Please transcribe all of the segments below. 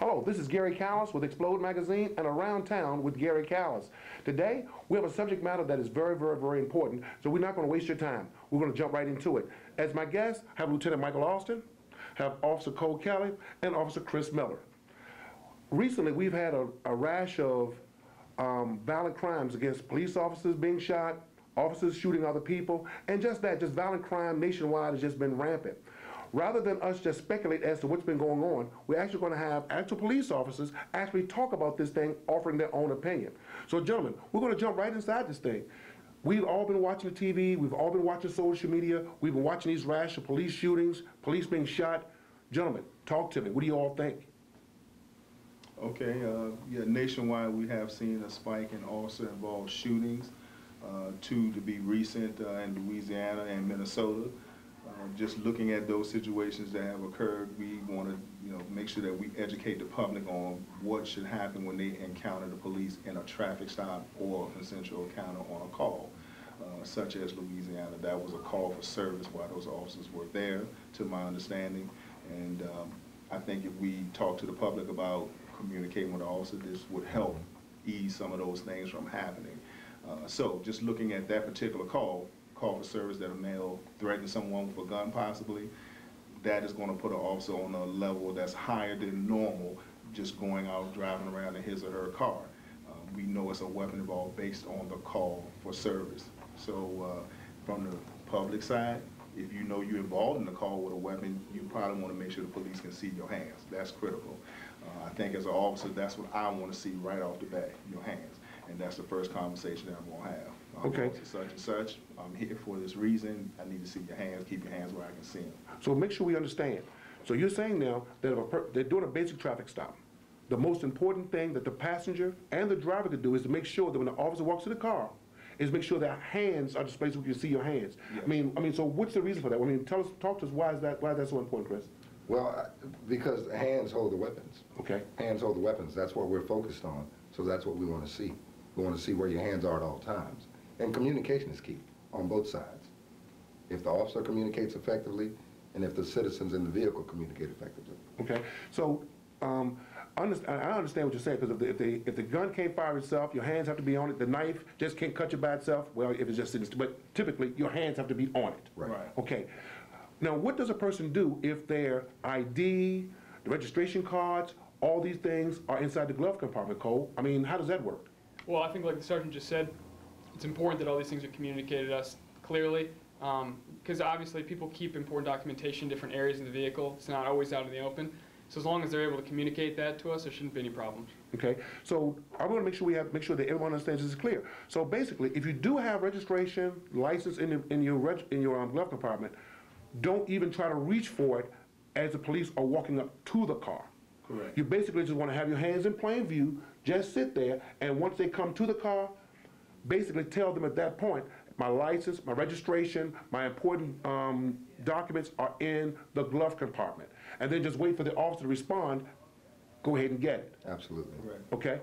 Hello, this is Garry Callis with Explode Magazine and Around Town with Garry Callis. Today, we have a subject matter that is very, very, very important, so we're not going to waste your time. We're going to jump right into it. As my guests, I have Lieutenant Michael Austin, have Officer Cole Kelly, and Officer Chris Miller. Recently, we've had a, a rash of um, violent crimes against police officers being shot, officers shooting other people, and just that, just violent crime nationwide has just been rampant. Rather than us just speculate as to what's been going on, we're actually going to have actual police officers actually talk about this thing, offering their own opinion. So, gentlemen, we're going to jump right inside this thing. We've all been watching the TV, we've all been watching social media, we've been watching these rash of police shootings, police being shot. Gentlemen, talk to me. What do you all think? Okay, uh, yeah, nationwide, we have seen a spike in officer-involved shootings, uh, two to be recent uh, in Louisiana and Minnesota. Uh, Just looking at those situations that have occurred, we want to, you know, make sure that we educate the public on what should happen when they encounter the police in a traffic stop or a consensual encounter on a call, uh, such as Louisiana. That was a call for service while those officers were there, to my understanding. And um, I think if we talk to the public about communicating with the officer, this would help ease some of those things from happening. Uh, So just looking at that particular call, call for service that a male threatened someone with a gun possibly, that is going to put an officer on a level that's higher than normal, just going out driving around in his or her car. Uh, We know it's a weapon involved based on the call for service. So uh, from the public side, if you know you're involved in a call with a weapon, you probably want to make sure the police can see your hands. That's critical. Uh, I think as an officer, that's what I want to see right off the bat, your hands. And that's the first conversation that I'm going to have. I'm Okay. officer Such and such, I'm here for this reason, I need to see your hands, keep your hands where I can see them. So make sure we understand. So you're saying now that if a per- they're doing a basic traffic stop, the most important thing that the passenger and the driver could do is to make sure that when the officer walks to the car, is make sure that hands are displayed so we can see your hands. I mean, I mean, so what's the reason for that? I mean, tell us, talk to us. Why is that? Why is that so important, Chris? Well, I- because hands hold the weapons. Okay. Hands hold the weapons. That's what we're focused on. So that's what we want to see. We want to see where your hands are at all times. And communication is key on both sides. If the officer communicates effectively, and if the citizens in the vehicle communicate effectively. Okay. So um, I understand, I understand what you're saying because if the, if the if the gun can't fire itself, your hands have to be on it. The knife just can't cut you by itself. Well, if it's just sitting, but typically your hands have to be on it. Right. Right. Okay. Now, what does a person do if their ID, the registration cards, all these things are inside the glove compartment, Cole? I mean, how does that work? Well, I think like the sergeant just said, it's important that all these things are communicated to us clearly, because obviously people keep important documentation in different areas of the vehicle. It's not always out in the open. So as long as they're able to communicate that to us, there shouldn't be any problems. Okay, so I want to make sure we have, make sure that everyone understands this is clear. So basically, if you do have registration, license in, the- in your, reg- in your um, glove compartment, don't even try to reach for it as the police are walking up to the car. Correct. You basically just want to have your hands in plain view, just sit there, and once they come to the car, basically tell them at that point, my license, my registration, my important um, documents are in the glove compartment. And then just wait for the officer to respond, go ahead and get it. Absolutely. Correct. Okay?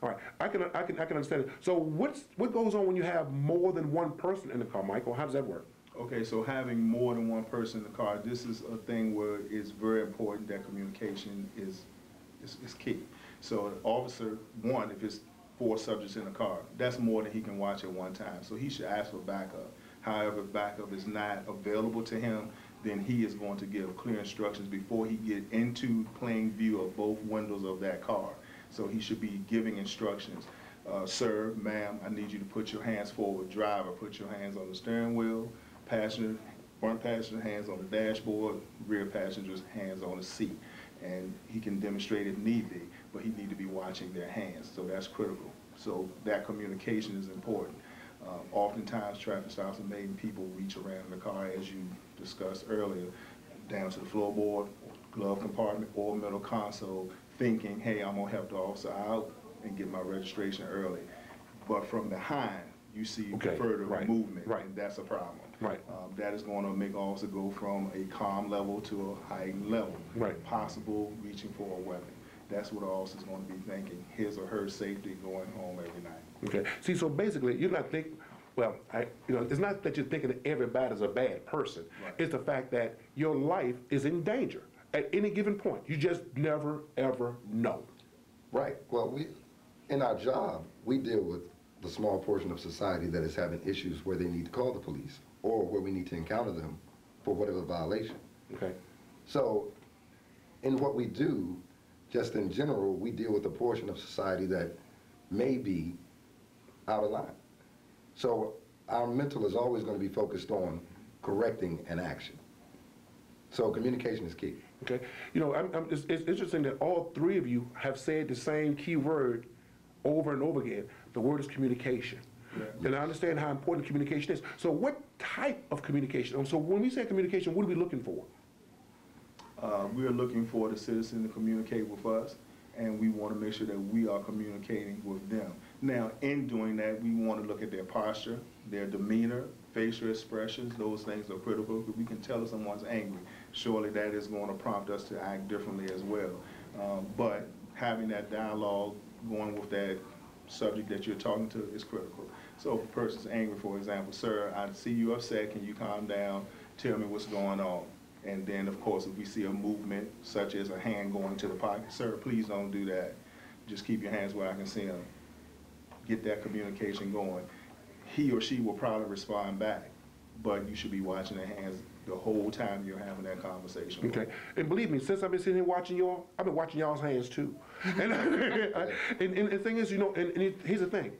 All right, I can, I can, I can understand it. So what's, what goes on when you have more than one person in the car, Michael? How does that work? Okay, so having more than one person in the car, this is a thing where it's very important that communication is, is, is key. So the officer, one, if it's four subjects in the car, that's more than he can watch at one time. So he should ask for backup. However, backup is not available to him, then he is going to give clear instructions before he get into plain view of both windows of that car. So he should be giving instructions. Uh, sir, ma'am, I need you to put your hands forward. Driver, put your hands on the steering wheel. Passenger, front passenger, hands on the dashboard. Rear passenger's hands on the seat. And he can demonstrate if need be, but he need to be watching their hands. So that's critical. So that communication is important. Uh, Oftentimes, traffic stops are made and people reach around in the car, as you discussed earlier, down to the floorboard, glove compartment, or middle console, thinking, hey, I'm gonna help the officer out and get my registration early. But from behind, you see Okay, further right, movement, right. and that's a problem. Right. Um, That is gonna make officer go from a calm level to a heightened level. Right. Possible reaching for a weapon. That's what the officer's gonna be thinking, his or her safety going home every night. Okay, see, so basically, you're not thinking, well, I, you know, it's not that you're thinking that everybody's a bad person. Right. It's the fact that your life is in danger. at any given point. You just never, ever know. Right, well, we, in our job, we deal with the small portion of society that is having issues where they need to call the police, or where we need to encounter them for whatever violation. Okay? So, in what we do, just in general, we deal with a portion of society that may be out of line. So, our mental is always going to be focused on correcting an action. So, communication is key. Okay, you know, I'm, I'm, it's, it's interesting that all three of you have said the same key word over and over again. The word is communication. And I understand how important communication is. So what type of communication? Um, so when we say communication, what are we looking for? Uh, we're looking for the citizen to communicate with us, and we want to make sure that we are communicating with them. Now, in doing that, we want to look at their posture, their demeanor, facial expressions. Those things are critical because we can tell if someone's angry. Surely that is going to prompt us to act differently as well. Um, but having that dialogue, going with that subject that you're talking to is critical. So if a person's angry, for example, sir, I see you upset, can you calm down? Tell me what's going on. And then, of course, if we see a movement such as a hand going to the pocket, sir, please don't do that. Just keep your hands where I can see them. Get that communication going. He or she will probably respond back, but you should be watching their hands the whole time you're having that conversation. Okay, and believe me, since I've been sitting here watching y'all, I've been watching y'all's hands too. And, and, and the thing is, you know, and, and here's the thing,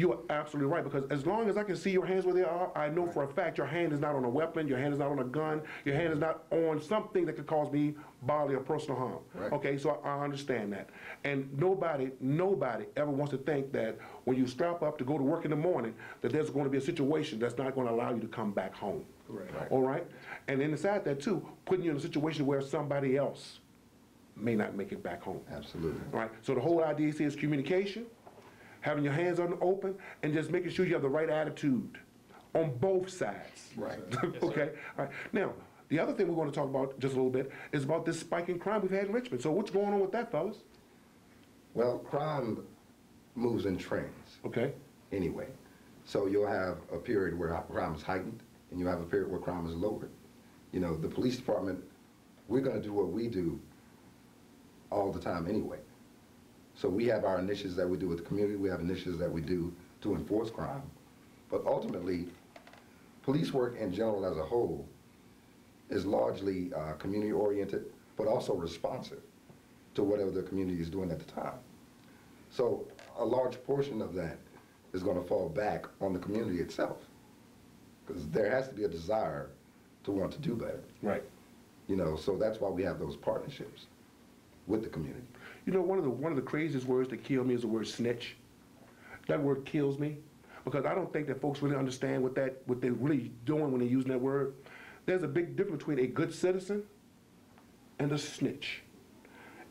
you are absolutely right because as long as I can see your hands where they are, I know for a fact your hand is not on a weapon, your hand is not on a gun, your hand is not on something that could cause me bodily or personal harm. Right. Okay, so I, I understand that, and nobody, nobody ever wants to think that when you strap up to go to work in the morning, that there's going to be a situation that's not going to allow you to come back home. Correct. Right. All right? And then inside that too, putting you in a situation where somebody else may not make it back home. Absolutely. All right? So the whole idea is communication, having your hands on open, and just making sure you have the right attitude on both sides. Right. okay? All right. Now, the other thing we're going to talk about just a little bit is about this spike in crime we've had in Richmond. So what's going on with that, fellas? Well, crime moves in trends. Okay? anyway. So you'll have a period where crime is heightened, and you'll have a period where crime is lowered. You know, the police department, we're gonna do what we do all the time anyway. So we have our initiatives that we do with the community, we have initiatives that we do to enforce crime. But ultimately, police work in general as a whole is largely uh, community-oriented, but also responsive to whatever the community is doing at the time. So a large portion of that is going to fall back on the community itself. Because there has to be a desire to want to do better, Right. you know, so that's why we have those partnerships with the community. You know, one of the one of the craziest words that kill me is the word snitch. That word kills me because I don't think that folks really understand what that what they're really doing when they're using that word. There's a big difference between a good citizen and a snitch.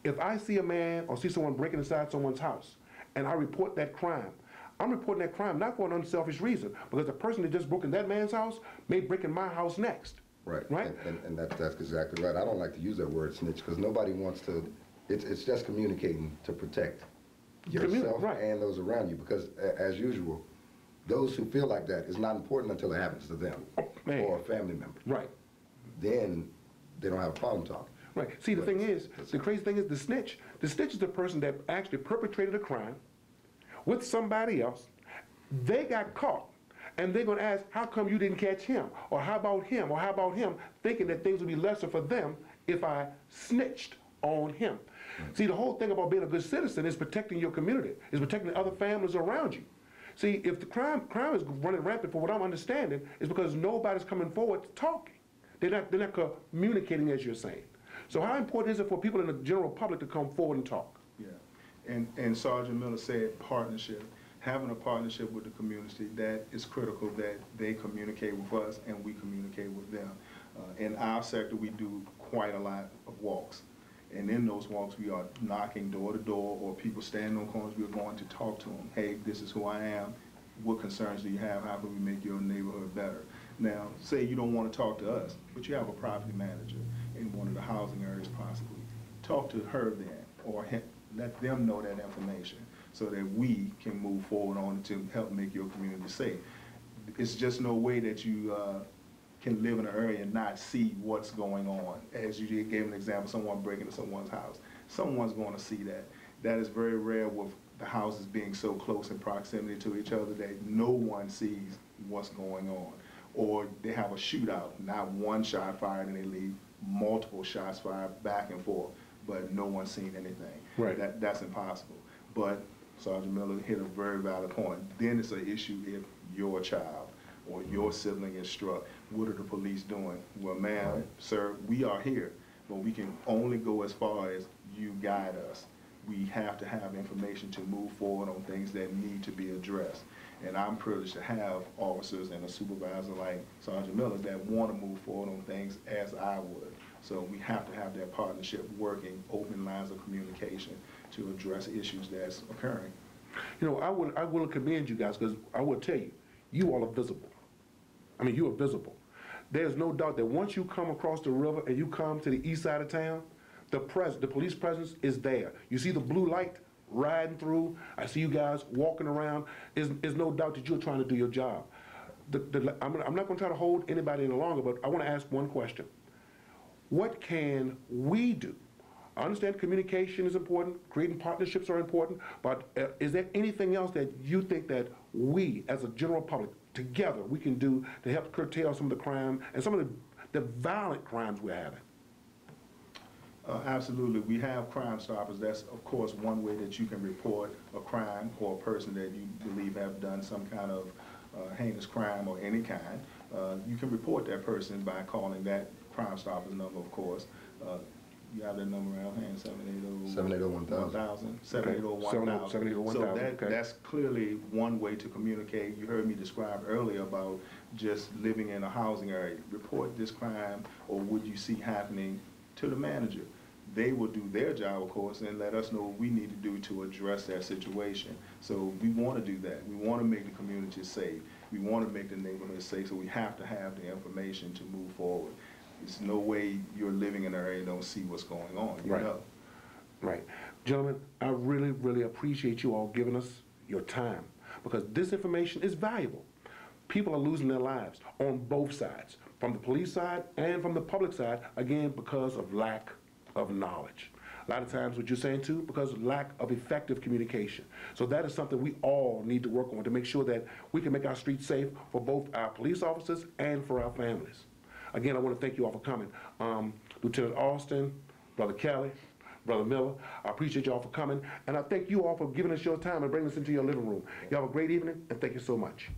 If I see a man or see someone breaking inside someone's house and I report that crime, I'm reporting that crime not for an unselfish reason because the person that just broke in that man's house may break in my house next. Right. Right? And, and, and that's, that's exactly right. I don't like to use that word snitch because nobody wants to, it's, it's just communicating to protect yourself right. and those around you because as usual, those who feel like that is not important until it happens to them Oh, or a family member. Right. Then they don't have a problem talking. Right. See, the thing is, the crazy thing is the snitch. The snitch is the person that actually perpetrated a crime with somebody else. They got caught. And they're going to ask, how come you didn't catch him? Or how about him? Or how about him? Thinking that things would be lesser for them if I snitched on him. See, the whole thing about being a good citizen is protecting your community, is protecting the other families around you. See, if the crime crime is running rampant, for what I'm understanding, is because nobody's coming forward talking. They're not, they're not communicating as you're saying. So how important is it for people in the general public to come forward and talk? Yeah, and, and Sergeant Miller said partnership. Having a partnership with the community, that is critical, that they communicate with us and we communicate with them. Uh, In our sector, we do quite a lot of walks. And in those walks, we are knocking door to door, or people standing on corners, we're going to talk to them. Hey, this is who I am. What concerns do you have? How can we make your neighborhood better? Now, say you don't want to talk to us, but you have a property manager in one of the housing areas possibly. Talk to her then, or let them know that information so that we can move forward on to help make your community safe. It's just no way that you uh, can live in an area and not see what's going on. As you gave an example, someone breaking into someone's house. Someone's going to see that. That is very rare with the houses being so close in proximity to each other that no one sees what's going on. Or they have a shootout, not one shot fired and they leave multiple shots fired back and forth, but no one's seen anything. Right. That, that's impossible. But Sergeant Miller hit a very valid point. Then it's an issue if your child or your sibling is struck. What are the police doing? Well, ma'am, sir, we are here, but we can only go as far as you guide us. We have to have information to move forward on things that need to be addressed. And I'm privileged to have officers and a supervisor like Sergeant Miller that want to move forward on things as I would. So we have to have that partnership working, open lines of communication to address issues that's occurring. You know, I would, I will commend you guys, because I will tell you, you all are visible. I mean, you are visible. There's no doubt that once you come across the river and you come to the east side of town, the pres, the police presence is there. You see the blue light riding through, I see you guys walking around, is, is no doubt that you're trying to do your job. The, the, I'm, I'm not gonna try to hold anybody any longer, but I wanna ask one question. What can we do? I understand communication is important, creating partnerships are important, but uh, is there anything else that you think that we, as a general public, together, we can do to help curtail some of the crime and some of the, the violent crimes we're having? Uh, Absolutely. We have Crime Stoppers. That's, of course, one way that you can report a crime or a person that you believe have done some kind of uh, heinous crime or any kind. Uh, You can report that person by calling that Crime Stoppers number, of course. You have that number around hand, seven eight oh. 780-1000. Seven eight oh one thousand. 780-1000, So that, okay. that's clearly one way to communicate. You heard me describe earlier about just living in a housing area. Report this crime or would you see happening to the manager. They will do their job, of course, and let us know what we need to do to address that situation. So we want to do that. We want to make the community safe. We want to make the neighborhood safe, so we have to have the information to move forward. There's no way you're living in an area and don't see what's going on, you Right. know? Right. Gentlemen, I really, really appreciate you all giving us your time because this information is valuable. People are losing their lives on both sides, from the police side and from the public side, again, because of lack of knowledge. A lot of times what you're saying too, because of lack of effective communication. So that is something we all need to work on to make sure that we can make our streets safe for both our police officers and for our families. Again, I want to thank you all for coming. Um, Lieutenant Austin, Brother Kelly, Brother Miller, I appreciate you all for coming, and I thank you all for giving us your time and bringing us into your living room. You have a great evening, and thank you so much.